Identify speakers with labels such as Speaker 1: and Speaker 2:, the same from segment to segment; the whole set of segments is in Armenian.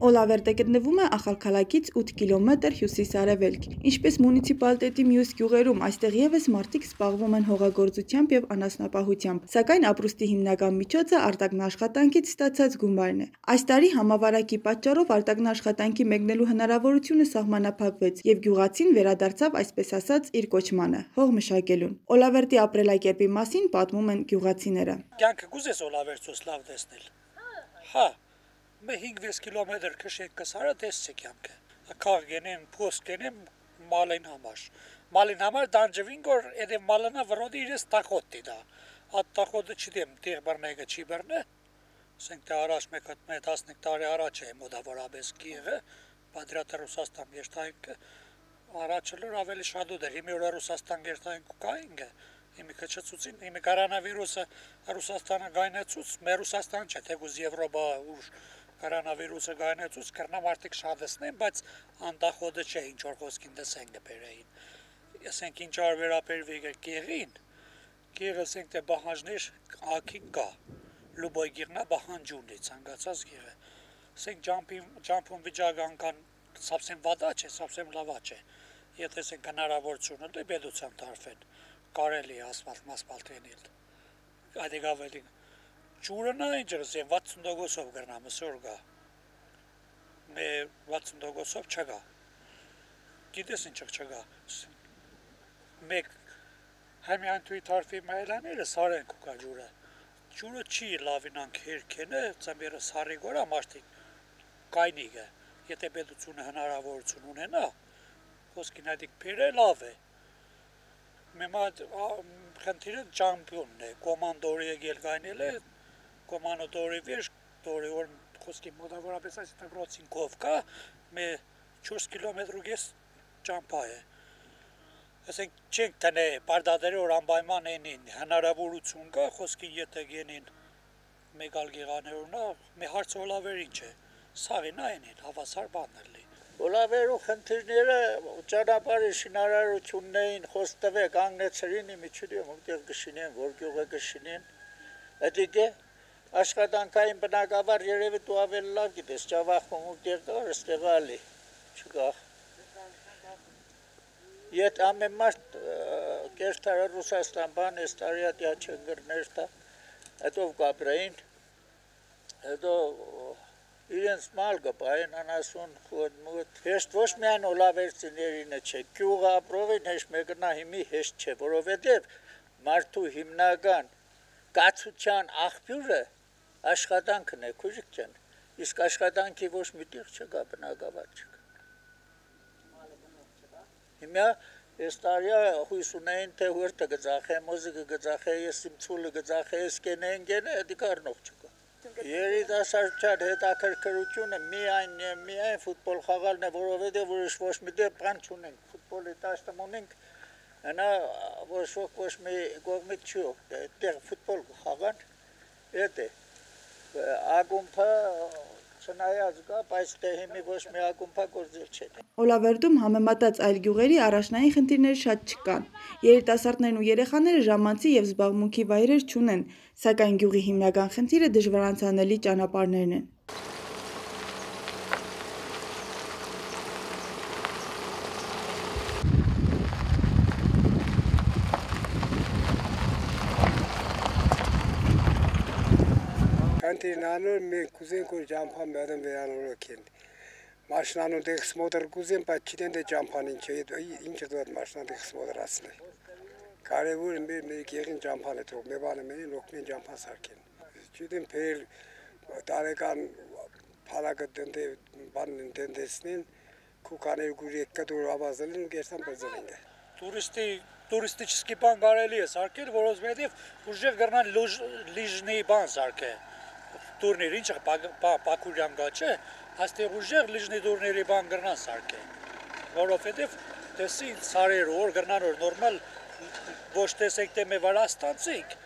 Speaker 1: Օլավերտը գտնվում է Ախալքալակից 8 կիլոմետր հյուսիս-արևելք։ Ինչպես մունիցիպալիտետի մյուս գյուղերում, այստեղ եւս մարդիկ զբաղվում են հողագործությամբ եւ անասնապահությամբ, սակայն ապրուստի հիմնական միջոցը արտագն աշխատանքից ստացած գումարն է։ Այս տարի համավարակի պատճառով արտագն աշխատանքի մեկնելու հնարավորությունը սահմանափակվեց եւ գյուղացին վերադարձավ այսպես ասած իր կոչմանը՝ հող մշակելուն։ Օլավերտի ապրելակերպի մասին պատմում են գյուղացիները։
Speaker 2: Կյանքը գուզես Օլավերտոս լավ տեսնել։ Հա, մե 5-6 կիլոմետր քշենք կսարը տեսցե կյանքը։ Ակաղ գենեմ, փոս գենեմ մալին համար։ Մալին համար դանջվին որ եթե մալանա վրոդի իրես տախոտի դա։ Ատ տախոտը չդեմ, տեղ բռնեգը չի բռնե։ Ասենք թե առաջ մեկ հատ 15 տարի առաջ է մոդավորապես Կիևը, Պատրիատը Ռուսաստան երթայինքը առաջ լոր ավելի շատ ու դեր հիմի որ Ռուսաստան երթայինք կայինգը Իմի քչացուցին, իմի կորոնավիրուսը Ռուսաստանը գայնեցուց, մեր Ռուսաստան չէ, թեկուզ Եվրոպա ուր կորոնավիրուսը գայնեցուց կրնա մարդիկ շատեսնեն, բայց անդախոդը չէ ինչ որ խոսքին դեսեն գբերեին։ Ասենք ինչ որ վերապերվի գեղին, գեղը ասենք թե բահանջներ ակին կա։ Լուբոյ գիրնա բահանջունի ցանկացած գեղը։ Ասենք ջամփին ջամփուն վիճական կան սապսեմ վադա չէ, սապսեմ լավա չէ։ Եթե ասենք հնարավորություն ունի, բեդության տարվեն կարելի ասֆալտ մասպալտենիլ։ Այդեգավելի ջուրը նա ինչ ասեմ 60%-ով գրնա մսոր գա մե 60%-ով չգա գիտես ինչ չգա մեկ համյան թույ թարֆի մայլաները սարեն կուկա ջուրը ջուրը չի լավինանք հերքենը ծամերը սարի գորա մաշտիկ կայնիգը եթե պետությունը հնարավորություն ունենա խոսքին այդ փերը լավ է մեմա խնդիրը ճամպիոնն է կոմանդորի եկել գայնել է կոմանոդորի վեր դորի որ խոսքի մոտավորապես այս դպրոցին կովկա մե 4 կիլոմետր ու գես ճամփա է ասենք չենք տնե բարդադերը որ անպայման ենին հնարավորություն կա խոսքի եթե գենին մեգալ գեղաներունա մի հարց օլավերին չէ սաղին այնին հավասար բաներ լի Օլավերու խնդիրները ճանապարհի շինարարություններին խոստվե կանգնեցրին իմիջիդիում ուտեղ գշինեն որ գյուղը գշինեն Այդիկե աշխատանքային բնակավար երևի դու ավելի լավ գիտես, ճավախում ու դերտար ստեղալի, չկա։ Ետ ամեն մարդ կերտարը Ռուսաստան բան ես տարիատյա չնգրներ տա, հետո կապրեին, հետո իրենց մալ գպային անասուն խոդ մուտ, հեշտ ոչ միայն օլավերցիներինը չէ, կյուղը ապրովին հեշտ մեկնա հիմի հեշտ չէ, որովհետև մարդու հիմնական կացության աղբյուրը աշխատանքն է, քուժիկ ջան։ Իսկ աշխատանքի ոչ մի տեղ չկա, բնակավար չկա։ Հիմա ես տարիա հույս ունեին, թե հուրտը գծախե, մոզիկը գծախե, ես իմ ցուլը գծախե, ես կենեն գենե, դի կարնող չկա։ Երիտասարդության հետաքրքրությունը միայն միայն ֆուտբոլ խաղալն է, որովհետև ուրիշ ոչ մի դեպ բան չունենք։ Ֆուտբոլի տաշտում ունենք, հնա ոչ ոչ մի կողմից չի օգտել։ Այդտեղ ֆուտբոլ խաղան, այդ է ակումբը չնայած կա, բայց դե հիմի ոչ մի ակումբա գործել չէ։
Speaker 1: Օլավերդում համեմատած այլ գյուղերի առաջնային խնդիրներ շատ չկան։ Երիտասարդներն ու երեխաները ժամանցի եւ զբաղմունքի վայրեր չունեն, սակայն գյուղի հիմնական խնդիրը դժվարանցանելի ճանապարհներն են։
Speaker 3: ընտրինալով մենք կուզենք, որ ճամփան մյադեն վերանորոգեն։ Մաշնանուն դեղս մոտր կուզեն, բայց չիտեն դե ճամփան ինչ է, ինչ է դուատ մաշնան դեղս մոտր ասնել։ Կարևորը մեր մեր գեղին ճամփան է թող, մեր բանը մերին լոքմեն ճամփան սարքեն։ Չիտեն փել տարեկան փալակը դենտե բանն դենտեսնին, կուկաներ գուրի կդուր ավազելին ու գերտան բրձելին դե։
Speaker 2: Տուրիստի տուրիստիչսկի բան կարելի է սարքել, որոնց մեդիվ ուժեղ գրնան լիժնի բան սարքել տուրներ, ինչ Բաքուրյան գաչը, այստեղ ուժեղ լիժնի դուրների բան գրնան սարքեն, որովհետև տեսի սարեր որ գրնան որ նորմալ ոչ տեսեք թե մեր վարաստանցիկ,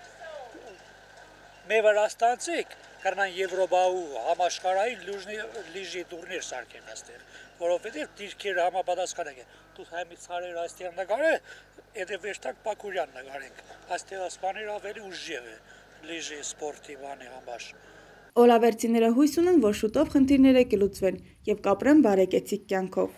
Speaker 2: մեր վարաստանցիկ կրնան Եվրոպայու համաշխարհային լիժնի լիժի դուրներ սարքեն այստեղ, որովհետև դիրքերը համապատասխան են։ Դու հայմի սարեր այստեղ նկարը, եթե վերջտակ Բաքուրյան նկարենք, այստեղ ասպաներ ավելի ուժեղ է լիժի սպորտի բանի համար։
Speaker 1: Օլավերցիները հույս ունեն, որ շուտով խնդիրները կլուծվեն եւ կապրեն բարեկեցիկ կյանքով։